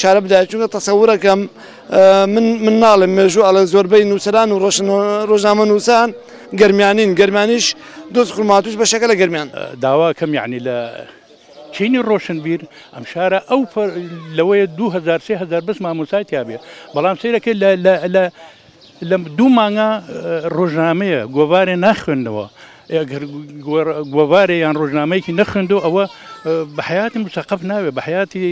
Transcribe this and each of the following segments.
شارە بدایە چونکە تەسەورەکەم من من ناڵێم مێژوو ئەڵێ زۆربەی نووسران و ڕۆشن ڕۆژنامە نووسان گەرمیانین گەرمانیش دۆست خورماتوش بە شەکە لە گەرمیان داواکەم یعنی لە چینی ڕۆشنبیر ئەم شارە ئەو لەوەیە 2000 بەس مامۆسایتیا بێ بەڵام سیرەکە لە لە دوو مانگە ڕۆژنامەیە گۆڤارێ ناخوێندەوە ئەگەر گۆڤارێ یان ڕۆژنامەیەکی نەخوێندەوە ئەوە بە حیاتی مشەقف ناوێت بە حیاتی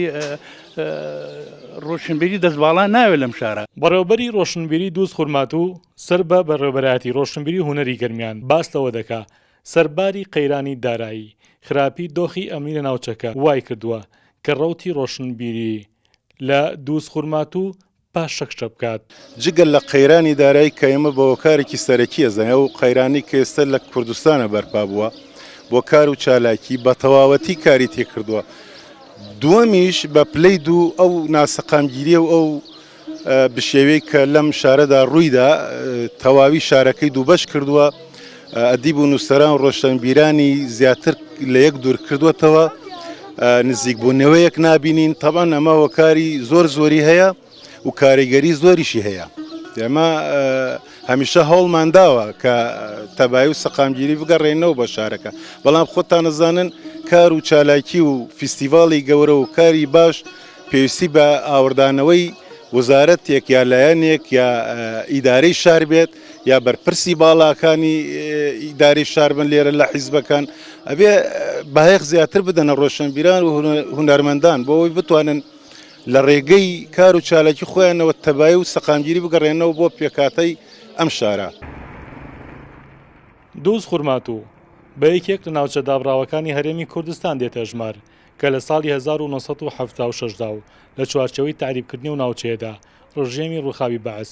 ڕۆشنبیری دەست باڵا ناوێت لەم شارە بەڕێوبەری ڕۆشنبیری دووز خورماتوو سەر بە بەڕێوبەرایەتی ڕۆشنبیری هونەری گەرمیان باس لەوە دەکا سەرباری قەیرانی دارایی خراپی دۆخی ئەمنی لە ناوچەکە وایکردووە کە ڕەوتی ڕۆشنبیری لە دووز خورماتوو پاش شەکشە بکات. جگە لە قەیرانی دارایی کە ئێمە بە هۆکارێکی سەرەکی ئەزانین، ئەو قەیرانەی کە ئێستا لە کوردستانا بەرپا بووە بۆ کار و چالاکی، بە تەواوەتی کاری تێ کردووە. دووەمیش بە پلەی دوو ئەو ناسەقامگیریی و ئەو بشێویەی کە لەم شارەدا ڕوویدا، تەواوی شارەکەی دووبەش کردووە. ئەدیب و نووسەران و ڕۆشنبیرانی زیاتر لە یەک دوور کردوەتەوە نزیکبوونەوەیەک نابینین تەبان ئەمە وەکاری زۆر زۆری هەیە و کاریگەری زۆریشی هەیە ئێمە هەمیشە هەوڵمان داوە کە تەبای و سەقامگیری بگەڕێنەوە بە شارەکە بەڵام خۆتان نەزانن کار و چالاکی و فیستیڤاڵی گەورە و کاری باش پێویستی بە ئاوردانەوەی وەزارەتێک یا لایەنێک یا ئیدارەی شار بێت یا بەرپرسی باڵاکانی ئیداری شار بن لێرە لە حیزبەکان ئەبێ بایەخ زیاتر بدەنە ڕۆشنبیران و هونەرمەندان بۆ ئەوی بتوانن لە ڕێگەی کار و چالاکی خۆیانەوە تەبای و سەقامگیری بگەڕێنەوە بۆ پێکاتەی ئەم شارە. دووز خورماتوو بە یەکێک لە ناوچە دابڕاوەکانی هەرێمی کوردستان دێتە ژمار کە لە ساڵی 1970 دا و لە چوارچێوەی تەعریبکردنی و ناوچەیەدا ڕژێمی ڕووخاوی بەعس